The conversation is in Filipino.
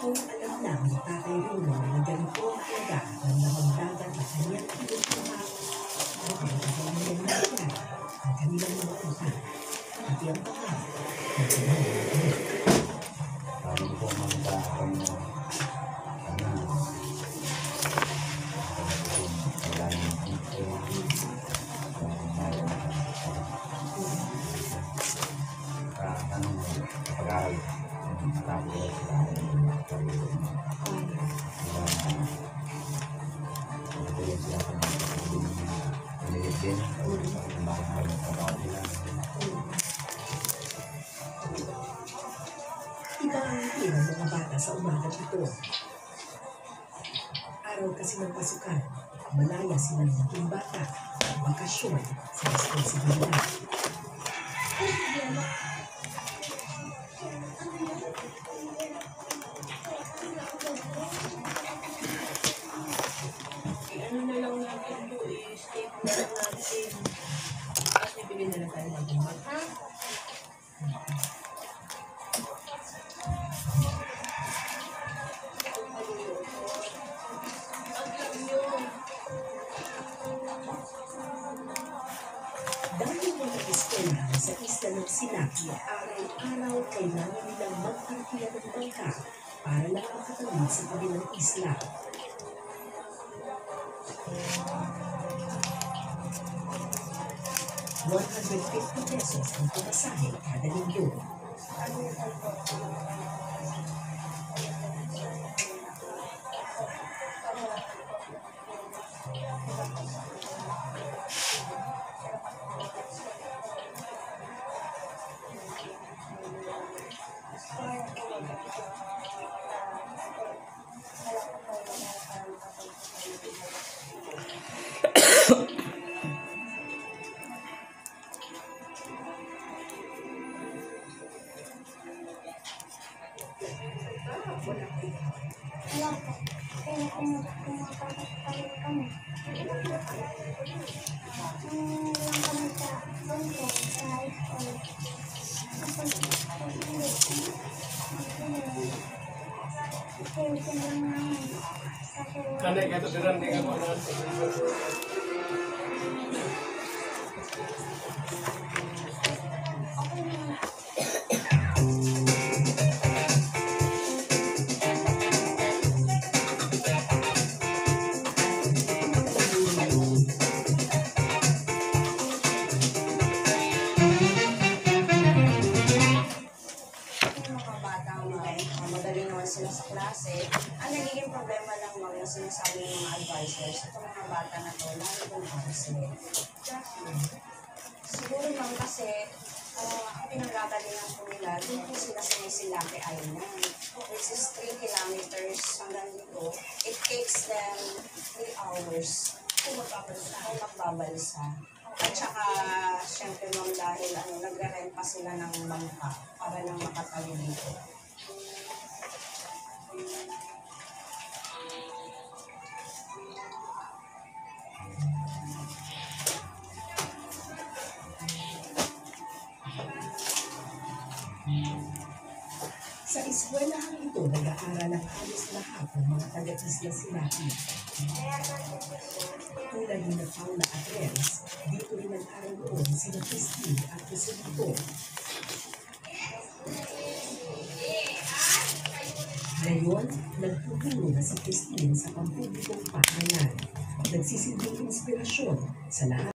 kung alam lang ni Tatay Rulo na ganito ang tiyaga ng namagdagan sa kanyang kinukuha, okay, kapalayan na siya ang kanilang mga ang mga po mga Ngiti ng mga bata sa umagang ito. Araw kasi ng pasukan, malaya silang maging bata, bakasyon sa responsibilidad. ano eskwelahan sa isla ng Sinaki, araw-araw kailangan nilang mag-arkiya ng bangka para lang makatawid sa kabilang isla. $150 pesos ang pamasahe kada linggo. Wala po. Kaya kung pumapapagpalit klase. Ang nagiging problema lang mga yung sinasabi ng mga advisors, itong mga bata na to, lalo ko nakakaslit. Siguro lang kasi, uh, ang pinagagalingan ko nila, doon po sila sa Silake Island, which is 3 kilometers hanggang dito. It takes them 3 hours kung magbabalsa. Kung magbabalsa. At saka, syempre ma'am, dahil ano, nagre-rent pa sila ng bangka para lang makatawid dito. Sa eskwelahan ito, nag-aaral ang halos lahat ng mga taga-isla Sinaki. Tulad ni na Paula at Renz, dito rin nag-aral noon sina Christine at Joselito. Ngayon, nagtuturo na si Christine sa pampublikong paaralan. Nagsisilbing inspirasyon sa lahat